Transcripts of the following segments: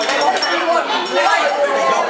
Thank you.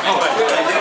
はい。